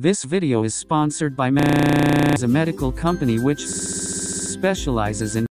This video is sponsored by a medical company which specializes in